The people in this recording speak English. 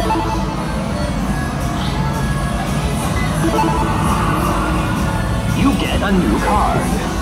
You get a new card.